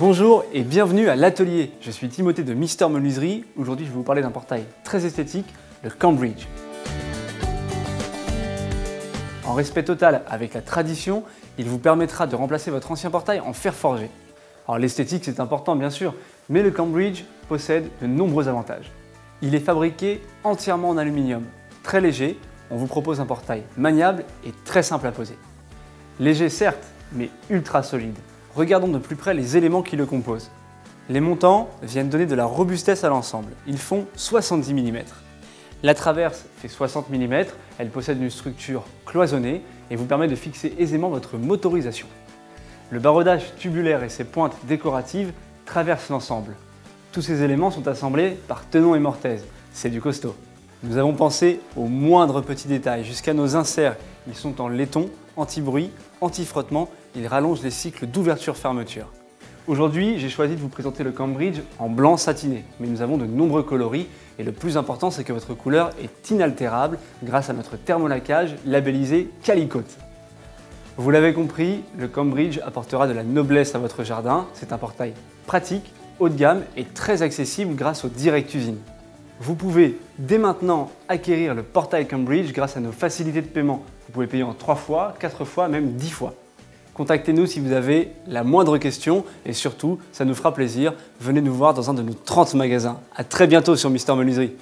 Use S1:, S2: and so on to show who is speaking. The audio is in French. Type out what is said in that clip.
S1: Bonjour et bienvenue à l'atelier. Je suis Timothée de Mister Menuiserie. Aujourd'hui, je vais vous parler d'un portail très esthétique, le Cambridge. En respect total avec la tradition, il vous permettra de remplacer votre ancien portail en fer forgé. Alors l'esthétique c'est important bien sûr, mais le Cambridge possède de nombreux avantages. Il est fabriqué entièrement en aluminium, très léger, on vous propose un portail maniable et très simple à poser. Léger certes, mais ultra solide. Regardons de plus près les éléments qui le composent. Les montants viennent donner de la robustesse à l'ensemble. Ils font 70 mm. La traverse fait 60 mm, elle possède une structure cloisonnée et vous permet de fixer aisément votre motorisation. Le barodage tubulaire et ses pointes décoratives traversent l'ensemble. Tous ces éléments sont assemblés par Tenon et Mortaise. C'est du costaud. Nous avons pensé aux moindres petits détails, jusqu'à nos inserts. Ils sont en laiton, anti-bruit, anti-frottement. Ils rallongent les cycles d'ouverture-fermeture. Aujourd'hui, j'ai choisi de vous présenter le Cambridge en blanc satiné, mais nous avons de nombreux coloris et le plus important, c'est que votre couleur est inaltérable grâce à notre thermolacage labellisé Calicote. Vous l'avez compris, le Cambridge apportera de la noblesse à votre jardin. C'est un portail pratique, haut de gamme et très accessible grâce au Direct Usine. Vous pouvez dès maintenant acquérir le portail Cambridge grâce à nos facilités de paiement. Vous pouvez payer en 3 fois, 4 fois, même 10 fois. Contactez-nous si vous avez la moindre question et surtout, ça nous fera plaisir. Venez nous voir dans un de nos 30 magasins. A très bientôt sur Mister Menuiserie.